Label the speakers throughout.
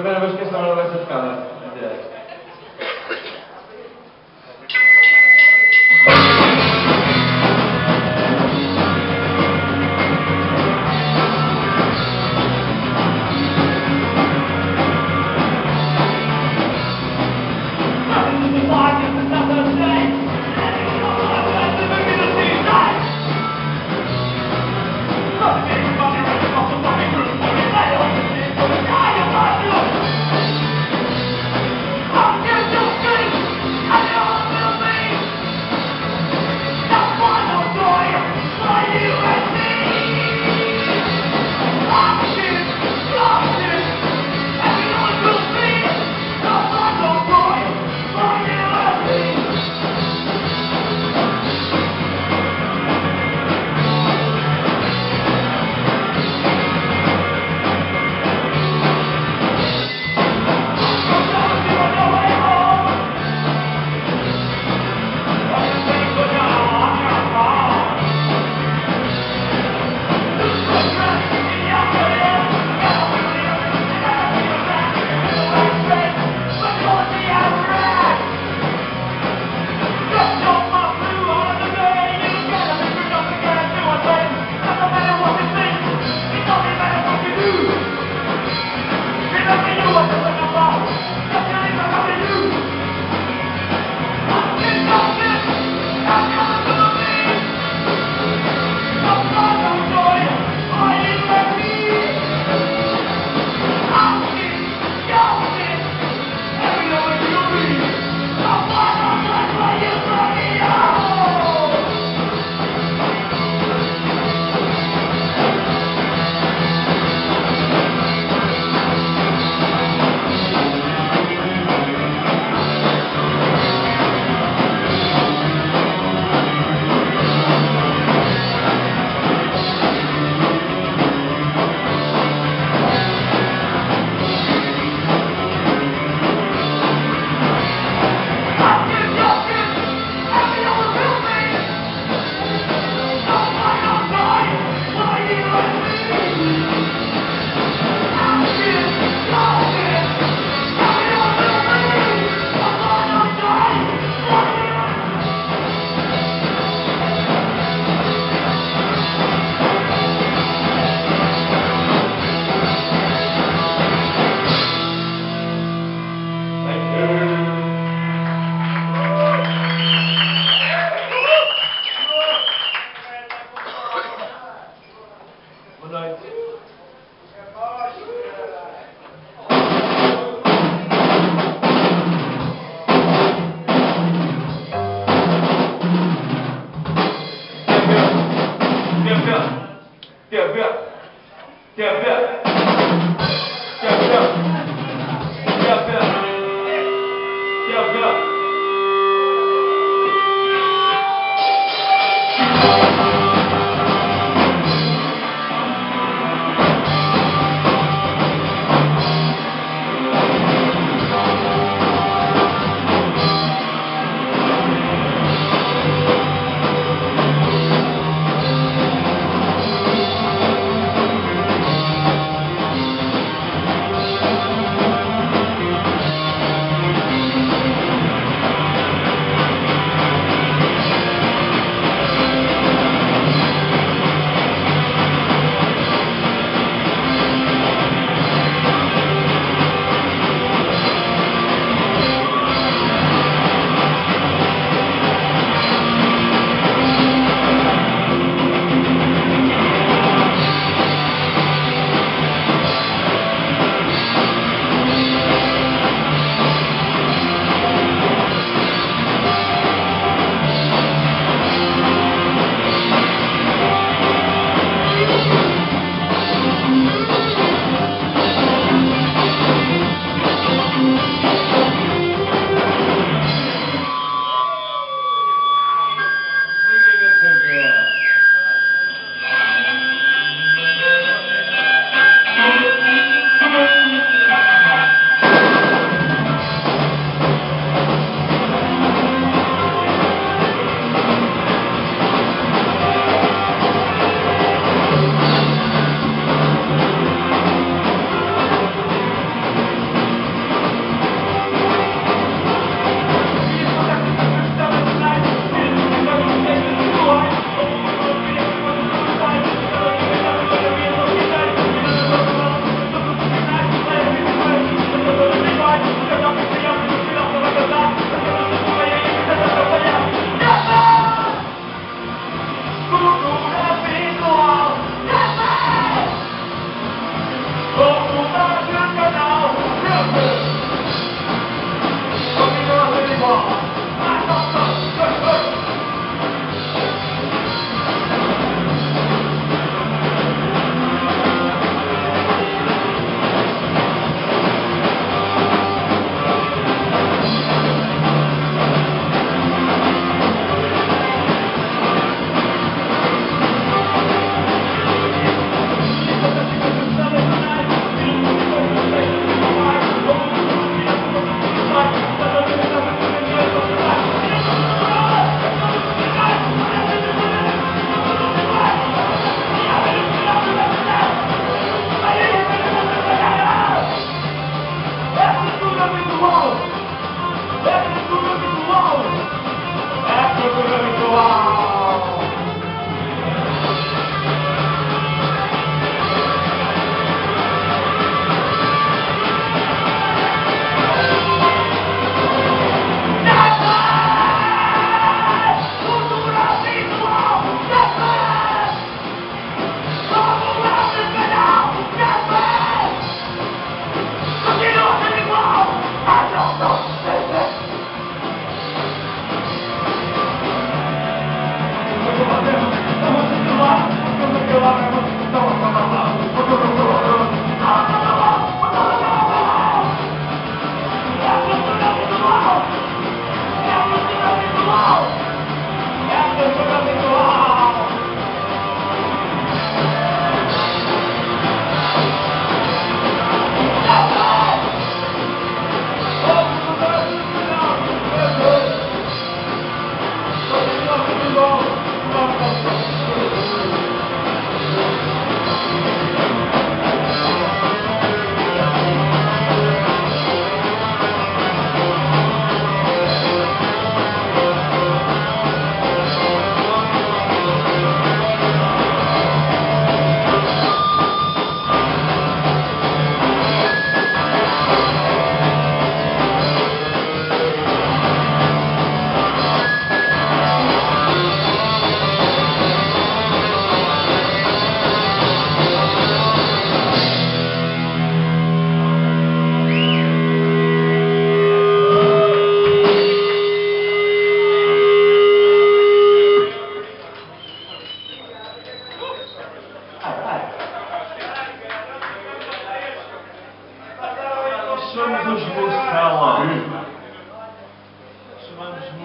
Speaker 1: What about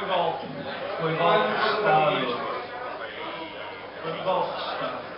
Speaker 2: bal. Gooibal. Gooibal gestaan. Gooibal gestaan.